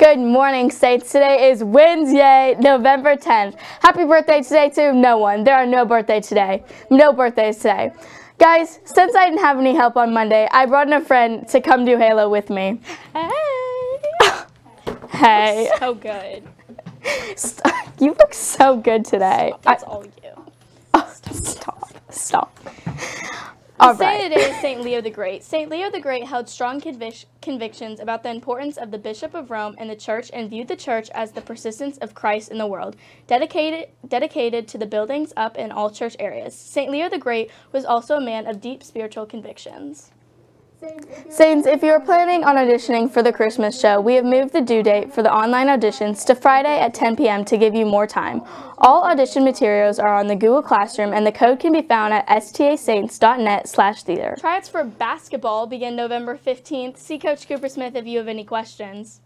Good morning, Saints. Today is Wednesday, November 10th. Happy birthday today to no one. There are no birthdays today. No birthdays today. Guys, since I didn't have any help on Monday, I brought in a friend to come do Halo with me. Hey. Hey. So good. You look so good today. That's all you. I, stop. Stop. All The saint right. today is Saint Leo the Great. Saint Leo the Great held strong convic- convictions about the importance of the Bishop of Rome and the Church, and viewed the Church as the persistence of Christ in the world, dedicated dedicated to the buildings up in all church areas. Saint Leo the Great was also a man of deep spiritual convictions. Saints, if you are planning on auditioning for the Christmas show, we have moved the due date for the online auditions to Friday at 10 p.m. to give you more time. All audition materials are on the Google Classroom, and the code can be found at stasaints.net slash theater. Tryouts for basketball begin November 15th. See Coach Cooper Smith if you have any questions.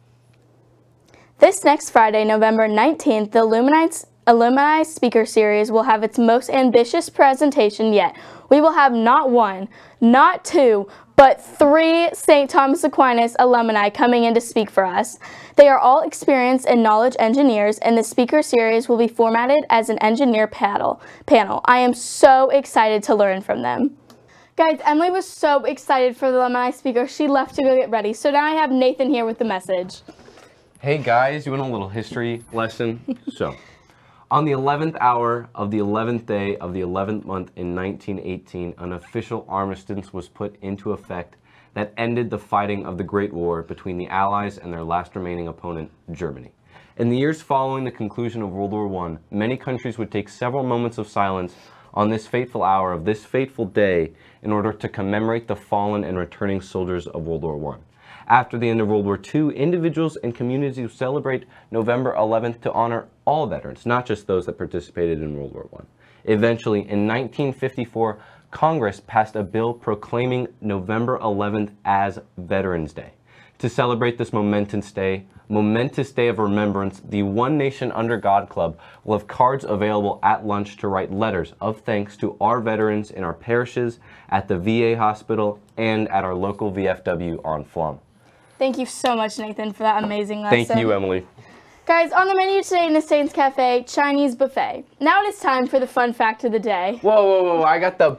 This next Friday, November 19th, the Illuminites Alumni Speaker Series will have its most ambitious presentation yet. We will have not one, not two, but three St. Thomas Aquinas alumni coming in to speak for us. They are all experienced and knowledge engineers, and the speaker series will be formatted as an engineer panel. panel. I am so excited to learn from them. Guys, Emily was so excited for the alumni speaker, she left to go get ready. So now I have Nathan here with the message. Hey guys, you want a little history lesson? so, on the 11th hour of the 11th day of the 11th month in 1918, an official armistice was put into effect that ended the fighting of the Great War between the Allies and their last remaining opponent, Germany. In the years following the conclusion of World War I, many countries would take several moments of silence on this fateful hour of this fateful day in order to commemorate the fallen and returning soldiers of World War I. After the end of World War II, individuals and communities celebrate November 11th to honor all veterans, not just those that participated in World War I. Eventually, in 1954, Congress passed a bill proclaiming November 11th as Veterans Day. To celebrate this momentous day, momentous day of remembrance, the One Nation Under God Club will have cards available at lunch to write letters of thanks to our veterans in our parishes, at the VA hospital, and at our local VFW on Flum. Thank you so much, Nathan, for that amazing lesson. Thank you, Emily. Guys, on the menu today in the Saints Cafe, Chinese buffet. Now it is time for the fun fact of the day. Whoa, whoa, whoa, I got the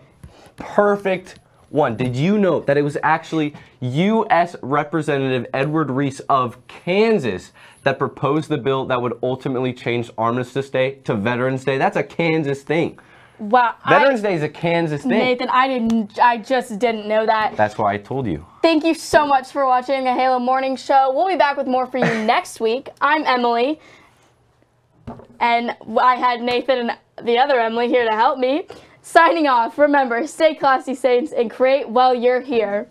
perfect one. Did you know that it was actually U.S. Representative Edward Rees of Kansas that proposed the bill that would ultimately change Armistice Day to Veterans Day? That's a Kansas thing. Wow. Veterans I, Day is a Kansas thing. Nathan, I didn't I just didn't know that. That's why I told you. Thank you so much for watching a Halo Morning Show. We'll be back with more for you next week. I'm Emily. And I had Nathan and the other Emily here to help me. Signing off. Remember, stay classy, Saints, and create while you're here.